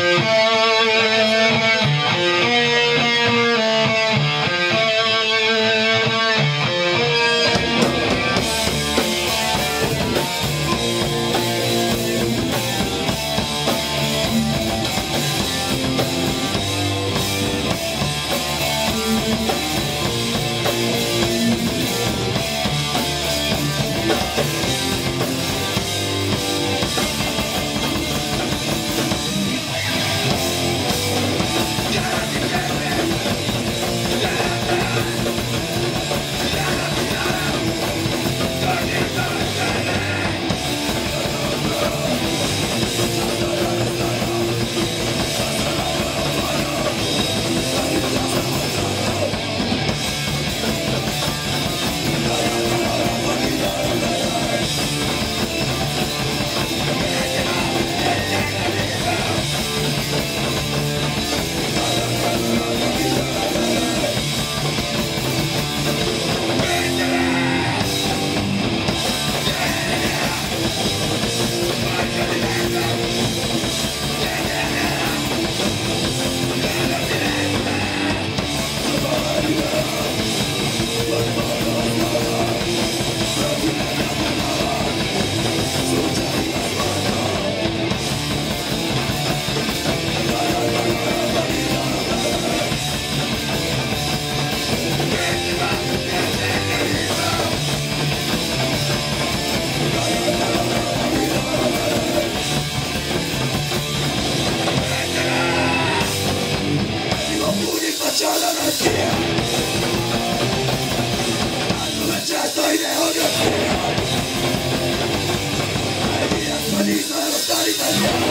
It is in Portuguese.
Thank. Música